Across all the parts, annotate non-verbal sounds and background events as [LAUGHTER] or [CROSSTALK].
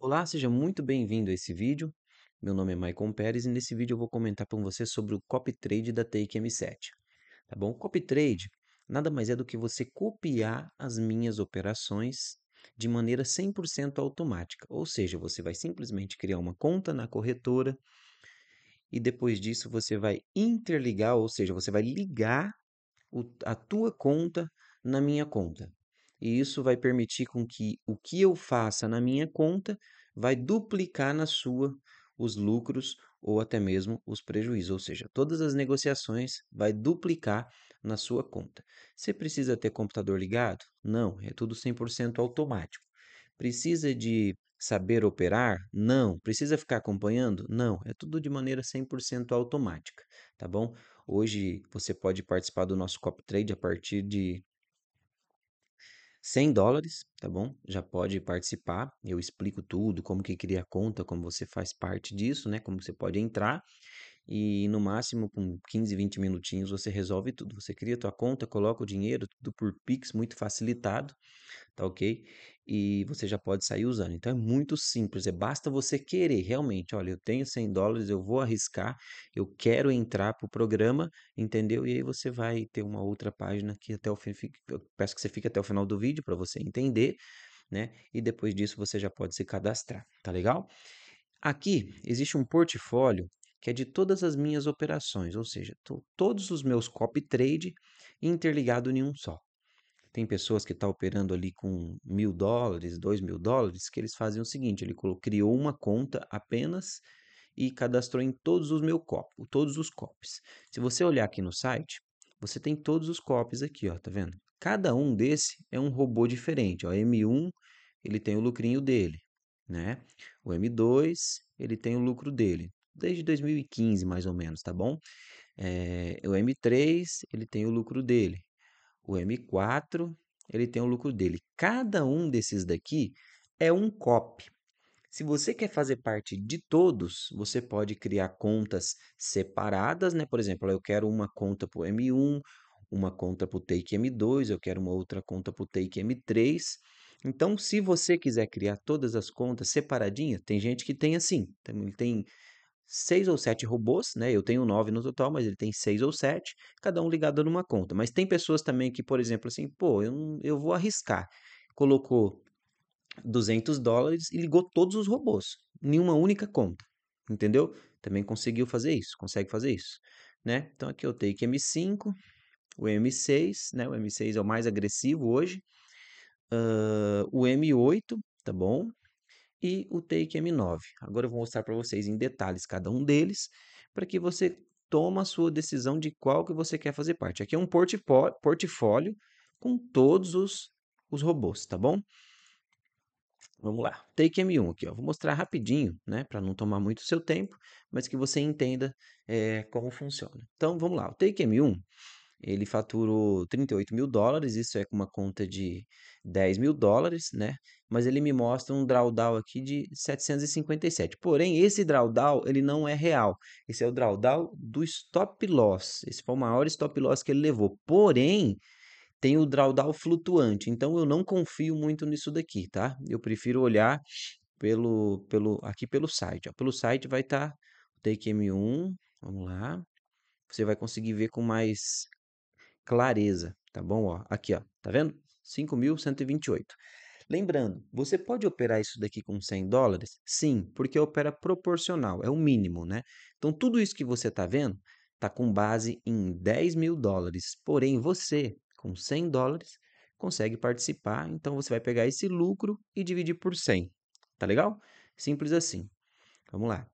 Olá, seja muito bem-vindo a esse vídeo. Meu nome é Maicon Pérez e nesse vídeo eu vou comentar com você sobre o copy trade da Take M7. Tá bom? Copy trade nada mais é do que você copiar as minhas operações de maneira 100% automática. Ou seja, você vai simplesmente criar uma conta na corretora e depois disso você vai interligar, ou seja, você vai ligar o, a tua conta na minha conta. E isso vai permitir com que o que eu faça na minha conta vai duplicar na sua os lucros ou até mesmo os prejuízos, ou seja, todas as negociações vai duplicar na sua conta. Você precisa ter computador ligado? Não, é tudo 100% automático. Precisa de saber operar? Não. Precisa ficar acompanhando? Não. É tudo de maneira 100% automática, tá bom? Hoje você pode participar do nosso copy trade a partir de 100 dólares, tá bom? Já pode participar. Eu explico tudo, como que cria conta, como você faz parte disso, né? Como você pode entrar. E no máximo com 15, 20 minutinhos você resolve tudo. Você cria tua conta, coloca o dinheiro, tudo por Pix, muito facilitado, tá ok? E você já pode sair usando. Então é muito simples, é basta você querer realmente. Olha, eu tenho 100 dólares, eu vou arriscar, eu quero entrar para o programa, entendeu? E aí você vai ter uma outra página que até o fim, eu peço que você fique até o final do vídeo para você entender, né? E depois disso você já pode se cadastrar, tá legal? Aqui existe um portfólio que é de todas as minhas operações, ou seja, todos os meus copy trade interligado em um só. Tem pessoas que estão tá operando ali com mil dólares, dois mil dólares, que eles fazem o seguinte: ele criou uma conta apenas e cadastrou em todos os meus copos, todos os copies. Se você olhar aqui no site, você tem todos os copies aqui, ó, tá vendo? Cada um desse é um robô diferente, ó. M1 ele tem o lucrinho dele, né? O M2 ele tem o lucro dele desde 2015 mais ou menos, tá bom? É, o M3 ele tem o lucro dele, o M4 ele tem o lucro dele. Cada um desses daqui é um copy. Se você quer fazer parte de todos, você pode criar contas separadas, né? Por exemplo, eu quero uma conta para o M1, uma conta para o Take M2, eu quero uma outra conta para o Take M3. Então, se você quiser criar todas as contas separadinhas, tem gente que tem assim, ele tem seis ou sete robôs, né? Eu tenho nove no total, mas ele tem seis ou sete, cada um ligado numa conta. Mas tem pessoas também que, por exemplo, assim, pô, eu, eu vou arriscar. Colocou 200 dólares e ligou todos os robôs em uma única conta, entendeu? Também conseguiu fazer isso, consegue fazer isso, né? Então aqui eu tenho que M5, o M6, né? O M6 é o mais agressivo hoje, uh, o M8, tá bom? E o Take M9. Agora eu vou mostrar para vocês em detalhes cada um deles, para que você tome a sua decisão de qual que você quer fazer parte. Aqui é um portfólio com todos os, os robôs, tá bom? Vamos lá, Take M1 aqui, ó. vou mostrar rapidinho, né, para não tomar muito seu tempo, mas que você entenda é, como funciona. Então, vamos lá, o Take M1, ele faturou 38 mil dólares, isso é com uma conta de 10 mil dólares, né? Mas ele me mostra um drawdown aqui de 757. Porém, esse drawdown, ele não é real. Esse é o drawdown do stop loss. Esse foi o maior stop loss que ele levou. Porém, tem o drawdown flutuante. Então, eu não confio muito nisso daqui, tá? Eu prefiro olhar pelo, pelo aqui pelo site. Ó. Pelo site vai estar tá o Take M1, vamos lá. Você vai conseguir ver com mais clareza, tá bom? Ó, aqui, ó, tá vendo? 5.128. Lembrando, você pode operar isso daqui com 100 dólares? Sim, porque opera proporcional, é o mínimo, né? Então, tudo isso que você está vendo está com base em 10 mil dólares. Porém, você, com 100 dólares, consegue participar. Então, você vai pegar esse lucro e dividir por 100. Tá legal? Simples assim. Vamos lá.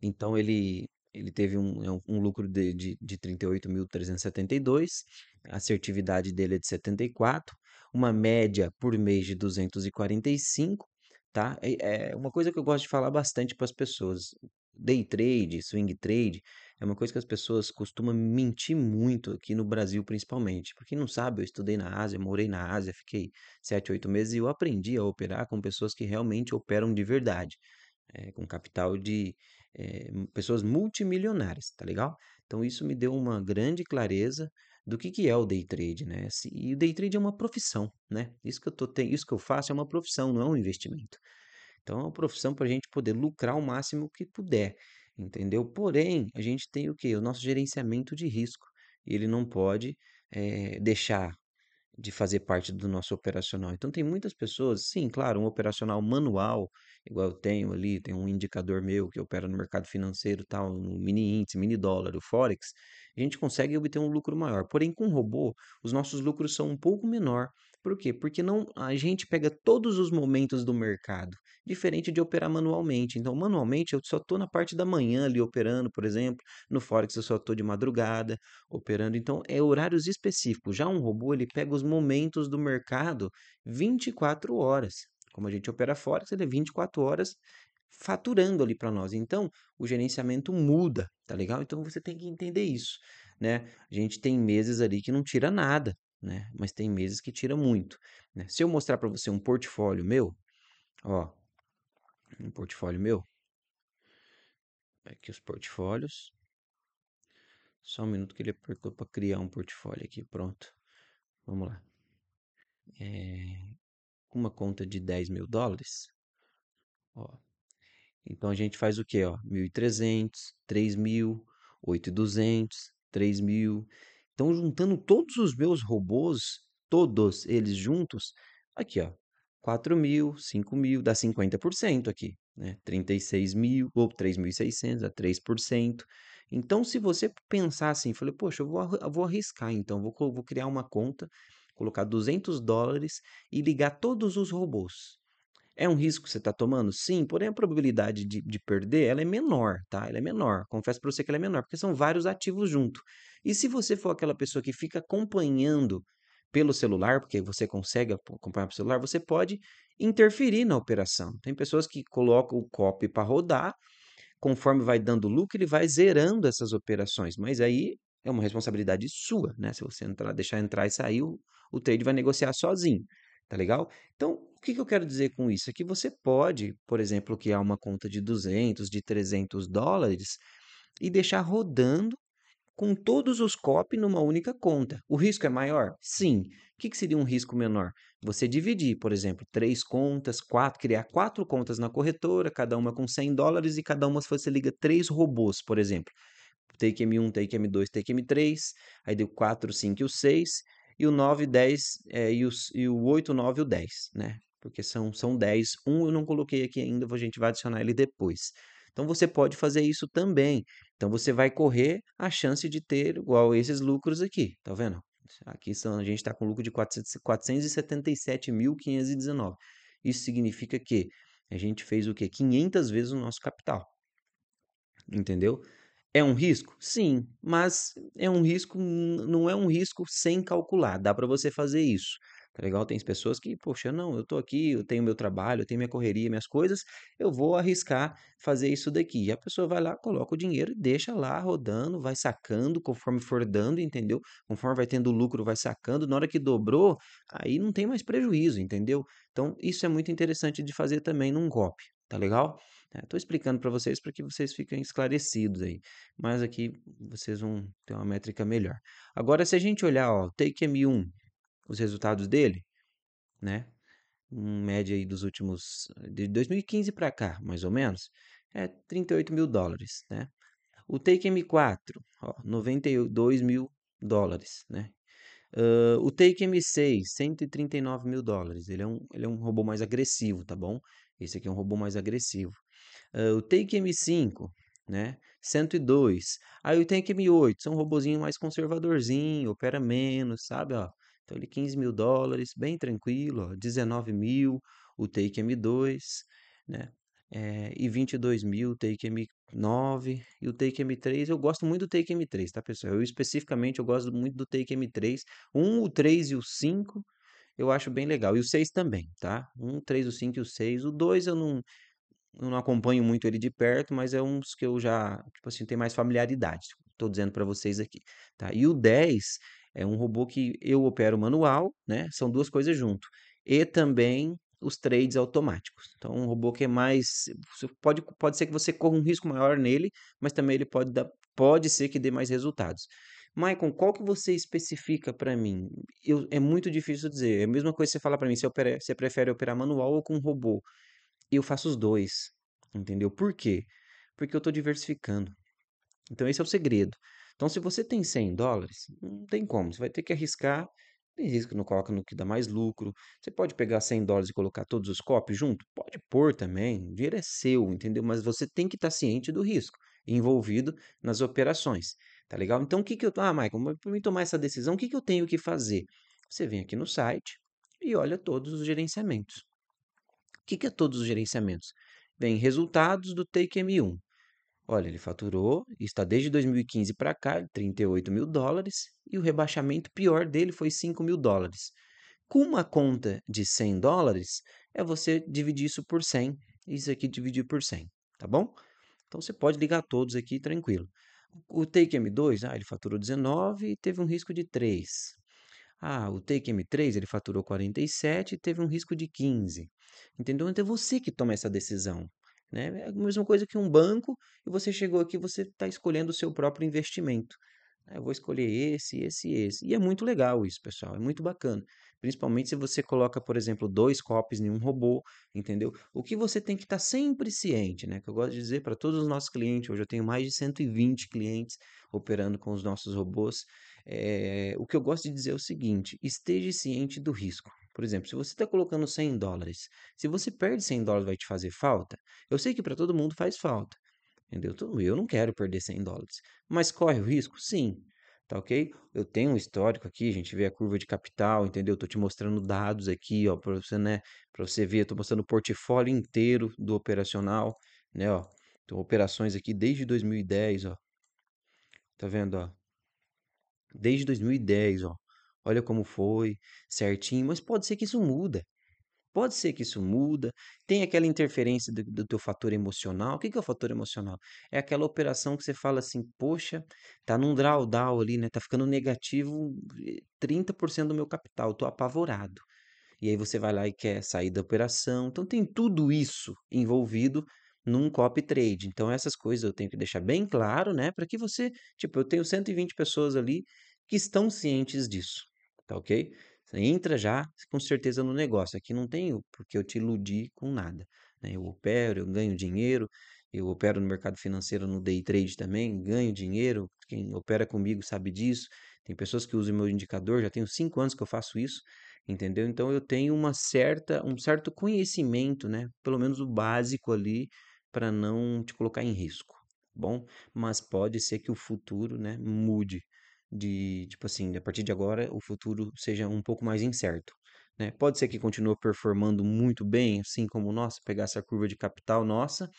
Então, ele ele teve um, é um lucro de, de, de 38.372, a assertividade dele é de 74, uma média por mês de 245, tá? É, uma coisa que eu gosto de falar bastante para as pessoas. Day trade, swing trade, é uma coisa que as pessoas costumam mentir muito aqui no Brasil, principalmente. Para quem não sabe, eu estudei na Ásia, morei na Ásia, fiquei 7, 8 meses e eu aprendi a operar com pessoas que realmente operam de verdade, é, com capital de é, pessoas multimilionárias, tá legal? Então isso me deu uma grande clareza do que que é o day trade, né? E o day trade é uma profissão, né? Isso que eu tô ten isso que eu faço é uma profissão, não é um investimento. Então é uma profissão pra gente poder lucrar o máximo que puder, entendeu? Porém, a gente tem o quê? O nosso gerenciamento de risco, ele não pode, eh, deixar de fazer parte do nosso operacional. Então tem muitas pessoas sim, claro, um operacional manual, igual eu tenho ali, tem um indicador meu que opera no mercado financeiro, tal, no mini índice, mini dólar, o forex, a gente consegue obter um lucro maior. Porém, com robô, os nossos lucros são um pouco menor. Por quê? Porque não a gente pega todos os momentos do mercado, diferente de operar manualmente. Então, manualmente, eu só estou na parte da manhã ali operando, por exemplo, no forex eu só estou de madrugada operando, então é horários específicos. Já um robô, ele pega os momentos do mercado 24 horas. Como a gente opera forex, ele é 24 horas faturando ali para nós. Então, o gerenciamento muda, tá legal? Então você tem que entender isso, né? A gente tem meses ali que não tira nada, né? Mas tem meses que tira muito, né? Se eu mostrar para você um portfólio meu, ó, um portfólio meu, aqui os portfólios, só um minuto que ele apertou para criar um portfólio aqui, pronto. Vamos lá. É, uma conta de 10 mil dólares, ó, então a gente faz o quê, ó? 1.300, 3.000, 8.200, 3.000. Então juntando todos os meus robôs, todos eles juntos, aqui, ó, 4.000, 5.000, dá 50% aqui, né? 36.000 ou 3.600, dá 3%. Então se você pensar assim, falei, poxa, eu vou, eu vou arriscar então, vou, vou criar uma conta, colocar 200 dólares e ligar todos os robôs. É um risco que você está tomando? Sim, porém a probabilidade de, de perder ela é menor, tá? Ela é menor. Confesso para você que ela é menor, porque são vários ativos junto. E se você for aquela pessoa que fica acompanhando pelo celular, porque você consegue acompanhar pelo celular, você pode interferir na operação. Tem pessoas que colocam o copy para rodar, conforme vai dando lucro, ele vai zerando essas operações, mas aí é uma responsabilidade sua, né? Se você entrar, deixar entrar e sair, o, o trade vai negociar sozinho. Tá legal? Então, o que, que eu quero dizer com isso? É que você pode, por exemplo, criar uma conta de 200, de 300 dólares e deixar rodando com todos os COP numa única conta. O risco é maior? Sim. O que, que seria um risco menor? Você dividir, por exemplo, três contas, quatro, criar quatro contas na corretora, cada uma com 100 dólares e cada uma você liga três robôs, por exemplo. Take M1, Take M2, Take M3, aí deu 4, 5 e o 6, e o 9, 10 é, e, os, e o 8, 9 e o 10, né? Porque são, são 10. Um eu não coloquei aqui ainda, a gente vai adicionar ele depois. Então você pode fazer isso também. Então você vai correr a chance de ter igual esses lucros aqui, tá vendo? Aqui são, a gente está com lucro de 477.519. Isso significa que a gente fez o quê? 500 vezes o nosso capital. Entendeu? É um risco? Sim, mas é um risco, não é um risco sem calcular. Dá para você fazer isso. Tá legal? Tem pessoas que, poxa, não, eu tô aqui, eu tenho meu trabalho, eu tenho minha correria, minhas coisas, eu vou arriscar fazer isso daqui. E a pessoa vai lá, coloca o dinheiro deixa lá rodando, vai sacando conforme for dando, entendeu? Conforme vai tendo lucro, vai sacando. Na hora que dobrou, aí não tem mais prejuízo, entendeu? Então, isso é muito interessante de fazer também num golpe, tá legal? Estou explicando para vocês para que vocês fiquem esclarecidos aí, mas aqui vocês vão ter uma métrica melhor. Agora, se a gente olhar, ó, Take M1, os resultados dele, né? Em média aí dos últimos, de 2015 para cá, mais ou menos, é 38 mil dólares, né? O Take M4, ó, 92 mil dólares, né? Uh, o Take M6, 139 mil dólares. Ele é, um, ele é um robô mais agressivo, tá bom? Esse aqui é um robô mais agressivo. Uh, o Take M5, né? 102. Aí o Take M8, são um robozinho mais conservadorzinho, opera menos, sabe? Ó, então ele 15 mil dólares, bem tranquilo, ó, 19 mil o Take M2, né? É, e 22 mil o Take M9 e o Take M3. Eu gosto muito do Take M3, tá, pessoal? Eu especificamente eu gosto muito do Take M3. Um, o 3 e o 5 eu acho bem legal. E o 6 também, tá? Um, 3, o 5 e o 6. O 2 eu não, eu não acompanho muito ele de perto, mas é uns que eu já, tipo assim, tenho mais familiaridade. Estou dizendo para vocês aqui, tá? E o 10 é um robô que eu opero manual, né? São duas coisas junto. E também os trades automáticos. Então, um robô que é mais. Pode, pode ser que você corra um risco maior nele, mas também ele pode, dar, pode ser que dê mais resultados. Maicon, qual que você especifica para mim? Eu, é muito difícil dizer. É a mesma coisa que você fala para mim, se você prefere operar manual ou com robô. Eu faço os dois, entendeu? Por quê? Porque eu estou diversificando. Então esse é o segredo. Então se você tem 100 dólares, não tem como, você vai ter que arriscar. Tem risco, não coloca no que dá mais lucro. Você pode pegar 100 dólares e colocar todos os copos junto? Pode pôr também, o dinheiro é seu, entendeu? Mas você tem que estar ciente do risco envolvido nas operações, tá legal? Então o que que eu... Ah, Michael, para mim tomar essa decisão, o que que eu tenho que fazer? Você vem aqui no site e olha todos os gerenciamentos. Que que é todos os gerenciamentos? Vem resultados do Take M1. Olha, ele faturou, está desde 2015 para cá, 38 mil dólares, e o rebaixamento pior dele foi 5 mil dólares. Com uma conta de 100 dólares, é você dividir isso por 100, e isso aqui dividir por 100, tá bom? Então você pode ligar todos aqui tranquilo. O Take M2, ah, ele faturou 19 e teve um risco de 3. Ah, o Take M3, ele faturou 47 e teve um risco de 15. Entendeu? Então é você que toma essa decisão. Né? É a mesma coisa que um banco e você chegou aqui, você está escolhendo o seu próprio investimento. Eu vou escolher esse, esse e esse. E é muito legal isso, pessoal. É muito bacana. Principalmente se você coloca, por exemplo, dois copos em um robô, entendeu? O que você tem que estar tá sempre ciente, né? Que eu gosto de dizer para todos os nossos clientes. Hoje eu tenho mais de 120 clientes operando com os nossos robôs. É, o que eu gosto de dizer é o seguinte: esteja ciente do risco. Por exemplo, se você está colocando 100 dólares, se você perde 100 dólares, vai te fazer falta? Eu sei que para todo mundo faz falta, entendeu? Eu não quero perder 100 dólares, mas corre o risco? Sim, tá ok? Eu tenho um histórico aqui, a gente vê a curva de capital, entendeu? Tô te mostrando dados aqui, ó, para você, né, para você ver, eu mostrando o portfólio inteiro do operacional, né, ó. Então, operações aqui desde 2010, ó. Tá vendo, ó? Desde 2010, ó. Olha como foi, certinho, mas pode ser que isso muda. Pode ser que isso muda, tem aquela interferência do, do teu fator emocional. O que, que é o fator emocional? É aquela operação que você fala assim, poxa, tá num drawdown ali, né? Tá ficando negativo 30% eh, do meu capital, tô apavorado. E aí você vai lá e quer sair da operação. Então tem tudo isso envolvido num copy trade. Então essas coisas eu tenho que deixar bem claro, né? Para que você, tipo, eu tenho 120 pessoas ali que estão cientes disso, tá ok? Você entra já com certeza no negócio. Aqui não tenho porque eu te iludi com nada. Né? Eu opero, eu ganho dinheiro, eu opero no mercado financeiro no day trade também, ganho dinheiro. Quem opera comigo sabe disso. Tem pessoas que usam meu indicador, já tenho cinco anos que eu faço isso, entendeu? Então eu tenho uma certa, um certo conhecimento, né? Pelo menos o básico ali, para não te colocar em risco. Bom, mas pode ser que o futuro, né, mude de, tipo assim, a partir de agora o futuro seja um pouco mais incerto. Né? Pode ser que continue performando muito bem, assim como nossa, pegar essa curva de capital nossa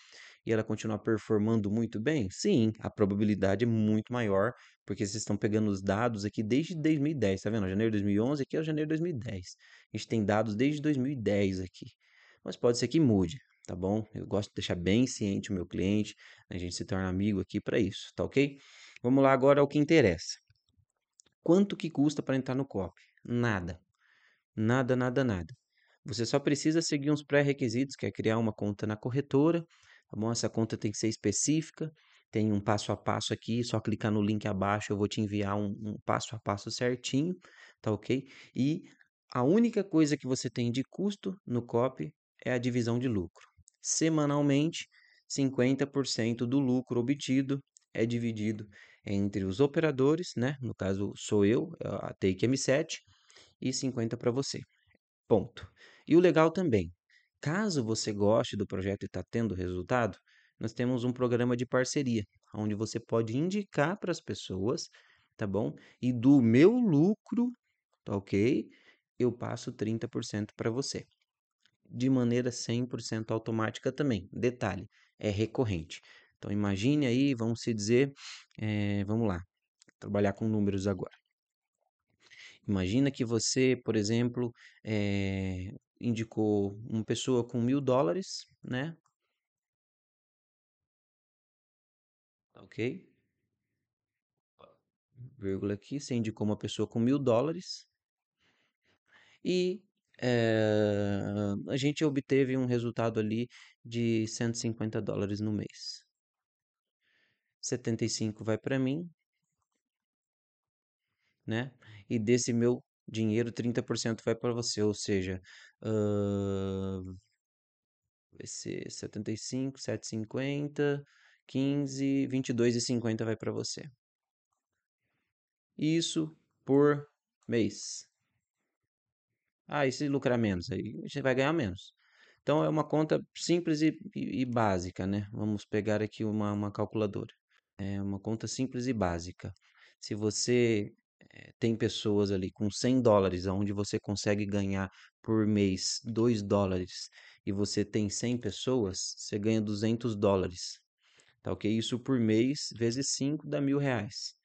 e ela continuar performando muito bem? Sim, a probabilidade é muito maior, porque vocês estão pegando os dados aqui desde 2010, tá vendo? Janeiro de 2011 aqui é janeiro de 2010. A gente tem dados desde 2010 aqui. Mas pode ser que mude, tá bom? Eu gosto de deixar bem ciente o meu cliente, a gente se torna amigo aqui para isso, tá ok? Vamos lá agora ao que interessa. Quanto que custa para entrar no COP? Nada. Nada, nada, nada. Você só precisa seguir uns pré-requisitos, que é criar uma conta na corretora, tá bom? Essa conta tem que ser específica, tem um passo a passo aqui, só clicar no link abaixo, eu vou te enviar um, um passo a passo certinho, tá ok? E a única coisa que você tem de custo no COP é a divisão de lucro. Semanalmente, 50% do lucro obtido é dividido entre os operadores, né? No caso sou eu, a Take M7 e 50 para você. Ponto. E o legal também, caso você goste do projeto e está tendo resultado, nós temos um programa de parceria, onde você pode indicar para as pessoas, tá bom? E do meu lucro, tá ok? Eu passo 30% para você. De maneira 100% automática também. Detalhe, é recorrente. Então imagine aí, vamos se dizer, é, vamos lá, trabalhar com números agora. Imagina que você, por exemplo, é, indicou uma pessoa com mil dólares, né? Ok? Vírgula aqui, você indicou uma pessoa com mil dólares e é, a gente obteve um resultado ali de 150 dólares no mês. 75 vai para mim. né? E desse meu dinheiro, 30% vai para você, ou seja, vai ser 75, 750, 15, 22,50 vai para você. Isso por mês. Ah, e se lucrar menos? Aí você vai ganhar menos. Então é uma conta simples e, e- e básica, né? Vamos pegar aqui uma, uma calculadora. É uma conta simples e básica. Se você eh, tem pessoas ali com 100 dólares, onde você consegue ganhar por mês 2 dólares, e você tem 100 pessoas, você ganha 200 dólares. Tá ok? Isso por mês, vezes 5 dá mil reais.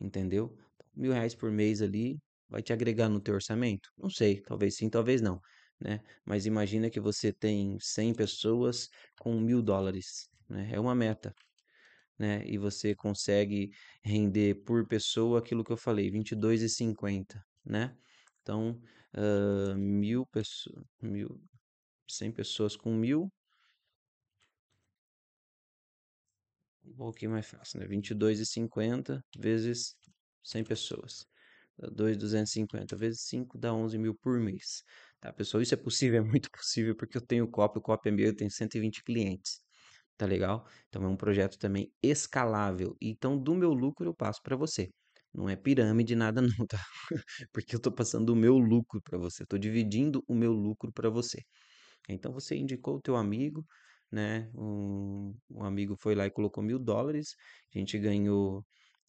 Entendeu? Mil reais por mês ali vai te agregar no teu orçamento? Não sei, talvez sim, talvez não, né? Mas imagina que você tem 100 pessoas com mil dólares, né? É uma meta, né? E você consegue render por pessoa aquilo que eu falei, 22,50, né? Então, ah, mil pessoas, mil, 100 pessoas com mil, um pouquinho mais fácil, né? 22,50 vezes 100 pessoas. Dá 2,250 vezes 5 dá 11 mil por mês. Tá, pessoal? Isso é possível, [LAUGHS] é muito possível, porque eu tenho copy, o copy é meu, eu tenho 120 clientes. Tá legal? Então é um projeto também escalável. Então, do meu lucro eu passo para você. Não é pirâmide nada [LAUGHS] não, tá? Porque eu tô passando o meu lucro para você. Tô dividindo o meu lucro para você. Então você indicou o teu amigo, né? Um, um amigo foi lá e colocou mil dólares, a gente ganhou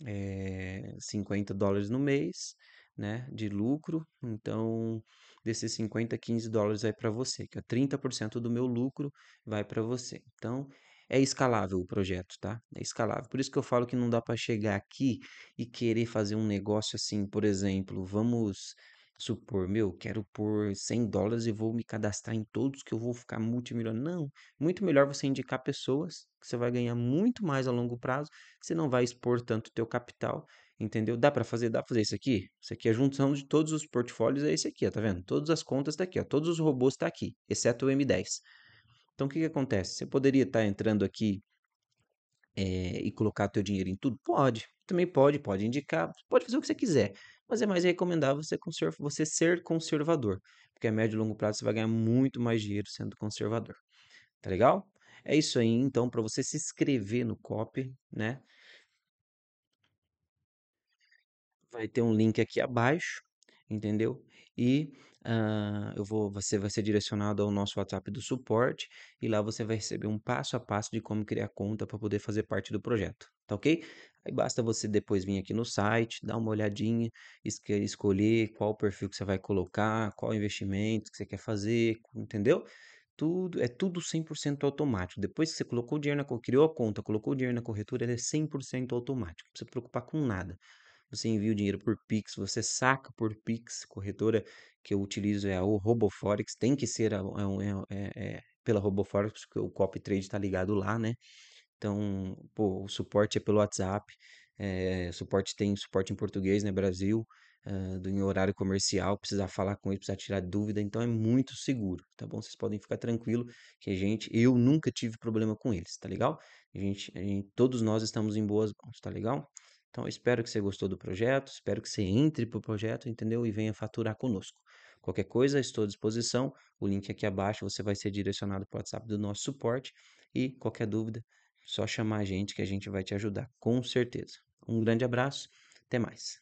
eh, 50 dólares no mês, né? De lucro. Então, desses 50, 15 dólares vai para você, que é 30% do meu lucro vai para você. Então, é escalável o projeto, tá? É escalável. Por isso que eu falo que não dá para chegar aqui e querer fazer um negócio assim, por exemplo, vamos supor, meu, quero pôr 100 dólares e vou me cadastrar em todos que eu vou ficar multimilionário. Não, muito melhor você indicar pessoas que você vai ganhar muito mais a longo prazo, você não vai expor tanto o teu capital, entendeu? Dá para fazer, dá para fazer isso aqui? Isso aqui é a junção de todos os portfólios, é esse aqui, ó, tá vendo? Todas as contas tá aqui, ó, todos os robôs tá aqui, exceto o M10. Então o que que acontece? Você poderia estar entrando aqui eh, e colocar teu dinheiro em tudo? Pode. Também pode, pode indicar, pode fazer o que você quiser. Mas é mais recomendável você, você ser conservador. Porque a médio e longo prazo você vai ganhar muito mais dinheiro sendo conservador. Tá legal? É isso aí, então, para você se inscrever no COP, né? Vai ter um link aqui abaixo, entendeu? E ah, eu vou, você vai ser direcionado ao nosso WhatsApp do suporte e lá você vai receber um passo a passo de como criar conta para poder fazer parte do projeto, tá ok? Aí basta você depois vir aqui no site, dar uma olhadinha, escolher qual perfil que você vai colocar, qual investimento que você quer fazer, entendeu? Tudo, é tudo 100% automático. Depois que você colocou o dinheiro na, criou a conta, colocou o dinheiro na corretora, ele é 100% automático. Não precisa preocupar com nada você envia o dinheiro por Pix, você saca por Pix, corretora que eu utilizo é a Roboforex, tem que ser a, é, é, é- é pela Roboforex, porque o copy trade está ligado lá, né? Então, pô, o suporte é pelo WhatsApp, eh, suporte tem suporte em português, né, Brasil, do em horário comercial, precisar falar com ele, precisar tirar dúvida, então é muito seguro, tá bom? Vocês podem ficar tranquilo que a gente, eu nunca tive problema com eles, tá legal? A gente, a gente, todos nós estamos em boas mãos, tá legal? Então, espero que você gostou do projeto, espero que você entre pro projeto, entendeu? E venha faturar conosco. Qualquer coisa, estou à disposição. O link aqui abaixo, você vai ser direcionado para o WhatsApp do nosso suporte. E qualquer dúvida, só chamar a gente que a gente vai te ajudar, com certeza. Um grande abraço, até mais.